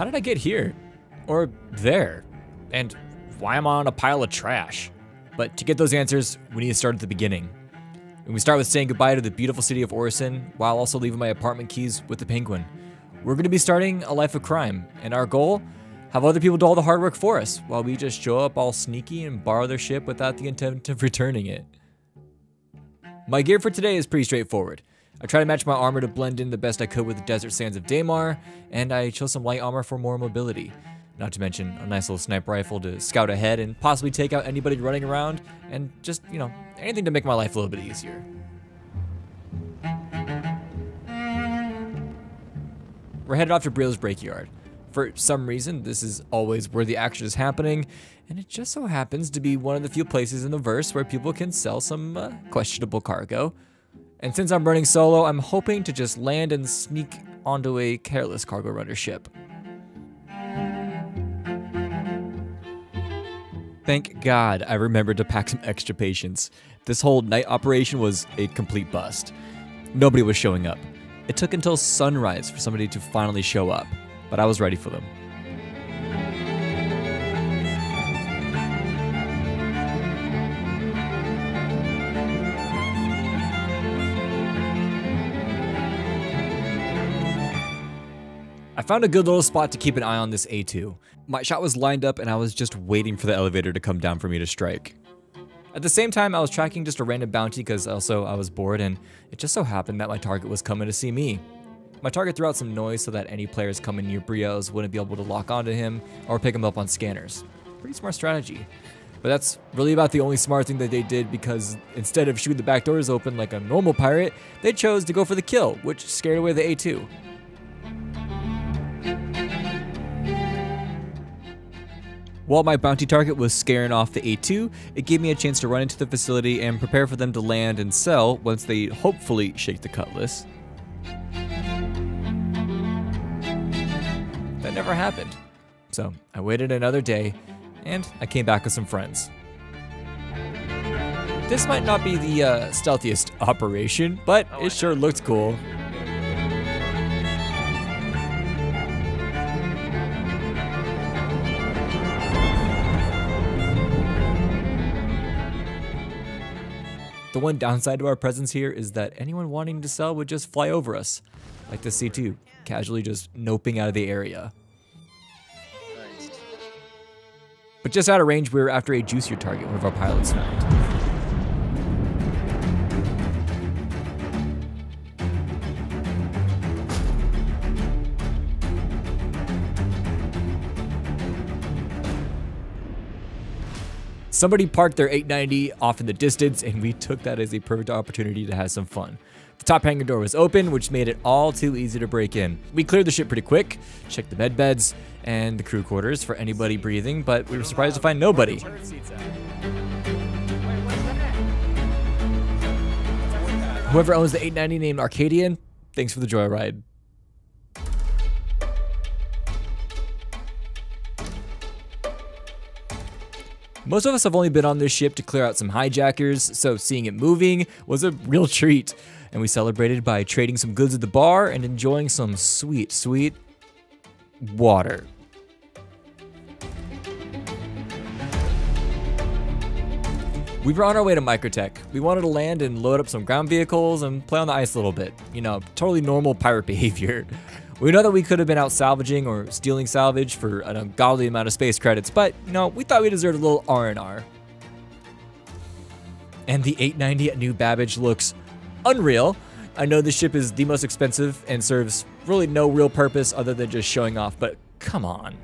how did I get here? Or there? And why am I on a pile of trash? But to get those answers, we need to start at the beginning. And we start with saying goodbye to the beautiful city of Orison while also leaving my apartment keys with the penguin. We're going to be starting a life of crime, and our goal? Have other people do all the hard work for us while we just show up all sneaky and borrow their ship without the intent of returning it. My gear for today is pretty straightforward. I try to match my armor to blend in the best I could with the desert sands of Daymar, and I chose some light armor for more mobility. Not to mention a nice little sniper rifle to scout ahead and possibly take out anybody running around, and just, you know, anything to make my life a little bit easier. We're headed off to Brio's Breaker Yard. For some reason, this is always where the action is happening, and it just so happens to be one of the few places in the verse where people can sell some uh, questionable cargo. And since I'm running solo, I'm hoping to just land and sneak onto a careless cargo runner ship. Thank God I remembered to pack some extra patience. This whole night operation was a complete bust. Nobody was showing up. It took until sunrise for somebody to finally show up, but I was ready for them. I found a good little spot to keep an eye on this A2. My shot was lined up and I was just waiting for the elevator to come down for me to strike. At the same time, I was tracking just a random bounty because also I was bored and it just so happened that my target was coming to see me. My target threw out some noise so that any players coming near Brios wouldn't be able to lock onto him or pick him up on scanners. Pretty smart strategy. But that's really about the only smart thing that they did because instead of shooting the back doors open like a normal pirate, they chose to go for the kill, which scared away the A2. While my bounty target was scaring off the A2, it gave me a chance to run into the facility and prepare for them to land and sell once they hopefully shake the cutlass. That never happened. So I waited another day and I came back with some friends. This might not be the uh, stealthiest operation, but it sure looked cool. The one downside to our presence here is that anyone wanting to sell would just fly over us, like the C2, casually just noping out of the area. But just out of range, we were after a juicier target one of our pilots found. Somebody parked their 890 off in the distance, and we took that as a perfect opportunity to have some fun. The top hangar door was open, which made it all too easy to break in. We cleared the ship pretty quick, checked the med beds and the crew quarters for anybody breathing, but we were surprised to find nobody. Whoever owns the 890 named Arcadian, thanks for the joyride. Most of us have only been on this ship to clear out some hijackers, so seeing it moving was a real treat. And we celebrated by trading some goods at the bar and enjoying some sweet, sweet water. We were on our way to Microtech. We wanted to land and load up some ground vehicles and play on the ice a little bit. You know, totally normal pirate behavior. We know that we could have been out salvaging or stealing salvage for an ungodly amount of space credits, but you know, we thought we deserved a little R&R. And the 890 at New Babbage looks unreal. I know this ship is the most expensive and serves really no real purpose other than just showing off, but come on.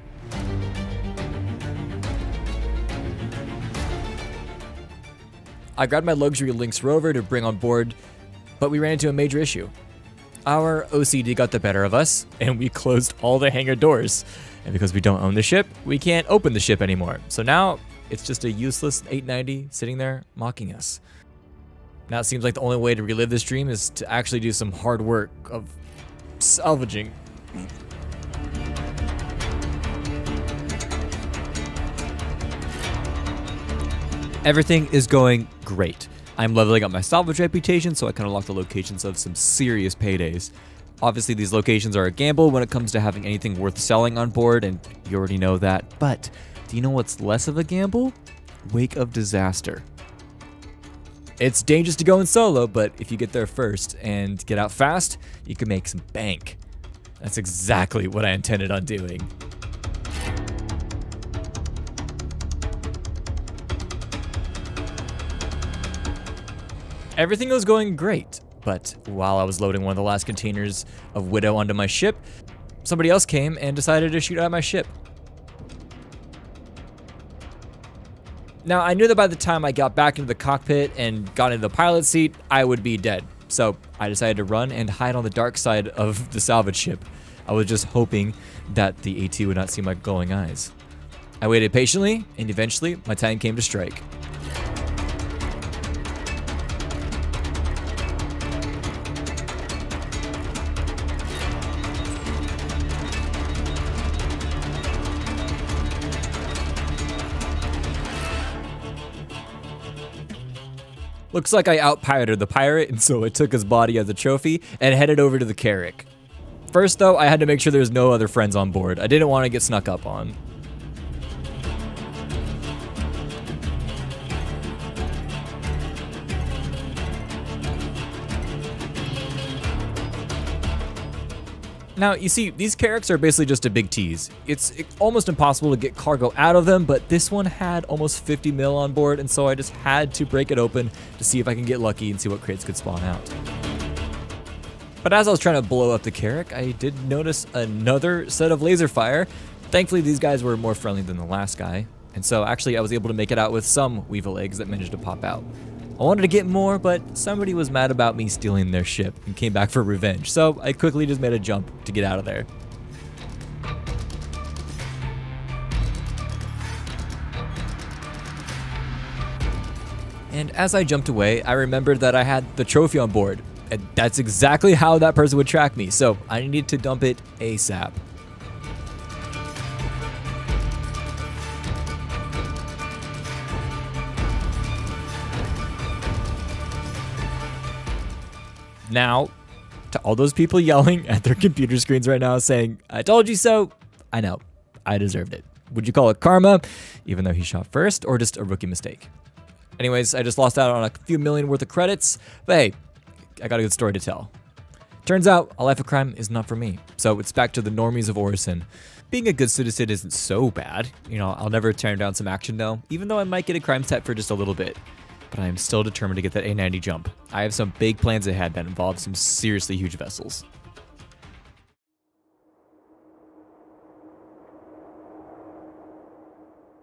I grabbed my luxury Lynx rover to bring on board, but we ran into a major issue. Our OCD got the better of us, and we closed all the hangar doors. And because we don't own the ship, we can't open the ship anymore. So now it's just a useless 890 sitting there mocking us. Now it seems like the only way to relive this dream is to actually do some hard work of salvaging. Everything is going great. I'm leveling up my salvage reputation so I can unlock the locations of some serious paydays. Obviously, these locations are a gamble when it comes to having anything worth selling on board, and you already know that. But do you know what's less of a gamble? Wake of Disaster. It's dangerous to go in solo, but if you get there first and get out fast, you can make some bank. That's exactly what I intended on doing. Everything was going great, but while I was loading one of the last containers of Widow onto my ship, somebody else came and decided to shoot at my ship. Now, I knew that by the time I got back into the cockpit and got into the pilot seat, I would be dead. So I decided to run and hide on the dark side of the salvage ship. I was just hoping that the AT would not see my glowing eyes. I waited patiently, and eventually my time came to strike. Looks like I outpirated the pirate, and so I took his body as a trophy and headed over to the Carrack. First, though, I had to make sure there's no other friends on board. I didn't want to get snuck up on. Now, you see, these Carracks are basically just a big tease. It's almost impossible to get cargo out of them, but this one had almost 50 mil on board, and so I just had to break it open to see if I can get lucky and see what crates could spawn out. But as I was trying to blow up the Carrack, I did notice another set of laser fire. Thankfully, these guys were more friendly than the last guy, and so actually I was able to make it out with some Weevil eggs that managed to pop out. I wanted to get more, but somebody was mad about me stealing their ship and came back for revenge, so I quickly just made a jump to get out of there. And as I jumped away, I remembered that I had the trophy on board, and that's exactly how that person would track me, so I needed to dump it ASAP. Now, to all those people yelling at their computer screens right now saying, I told you so, I know, I deserved it. Would you call it karma, even though he shot first, or just a rookie mistake? Anyways, I just lost out on a few million worth of credits, but hey, I got a good story to tell. Turns out, a life of crime is not for me, so it's back to the normies of Orison. Being a good citizen isn't so bad. You know, I'll never turn down some action though, even though I might get a crime set for just a little bit but I am still determined to get that 890 jump. I have some big plans ahead that involve some seriously huge vessels.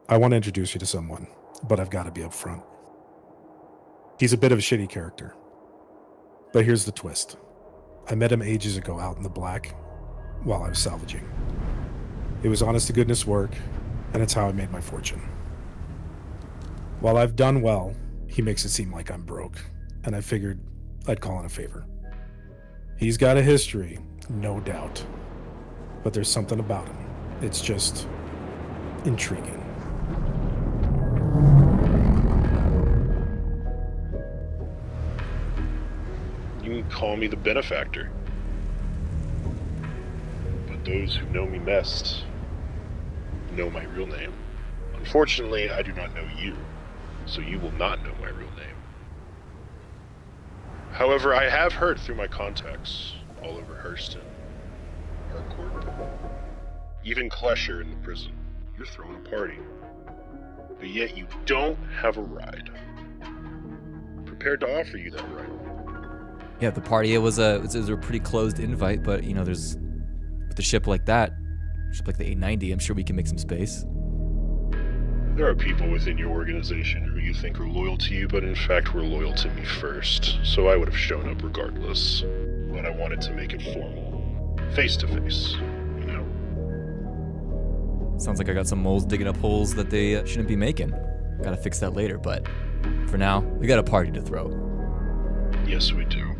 I want to introduce you to someone, but I've got to be upfront. He's a bit of a shitty character. But here's the twist. I met him ages ago out in the black while I was salvaging. It was honest to goodness work, and it's how I made my fortune. While I've done well, he makes it seem like I'm broke, and I figured I'd call in a favor. He's got a history, no doubt, but there's something about him. It's just intriguing. You can call me the benefactor. But those who know me best know my real name. Unfortunately, I do not know you so you will not know my real name. However, I have heard through my contacts all over Hurston, ArcCorp, even Klescher in the prison, you're throwing a party. But yet you don't have a ride. prepared to offer you that ride. Yeah, the party it was a it was a pretty closed invite, but you know, there's with a ship like that, ship like the 890, I'm sure we can make some space. There are people within your organization who you think are loyal to you, but in fact were loyal to me first, so I would have shown up regardless. But I wanted to make it formal. Face to face, you know? Sounds like I got some moles digging up holes that they uh, shouldn't be making. Gotta fix that later, but for now, we got a party to throw. Yes, we do.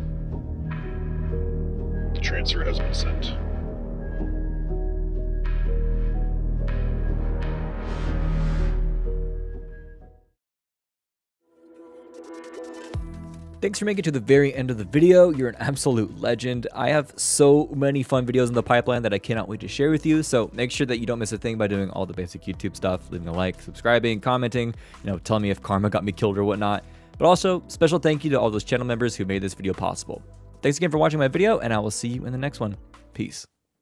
The transfer has been sent. Thanks for making it to the very end of the video. You're an absolute legend. I have so many fun videos in the pipeline that I cannot wait to share with you. So make sure that you don't miss a thing by doing all the basic YouTube stuff, leaving a like, subscribing, commenting, you know, telling me if karma got me killed or whatnot. But also, special thank you to all those channel members who made this video possible. Thanks again for watching my video, and I will see you in the next one. Peace.